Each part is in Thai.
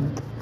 Seventh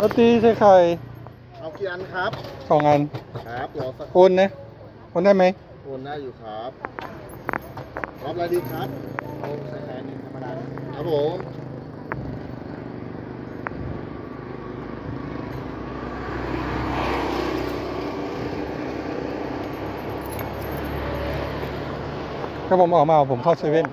โรตีใส่ไข่เอากี่อันครับสองอันครับรอสักโอนนะโอนได้ไหมโอนได้อยู่ครับรับอะไรดีครับเอาใส่แทนธรรมดาครับผมถ้าผมออกมาเอาผมเข้าเซเว่น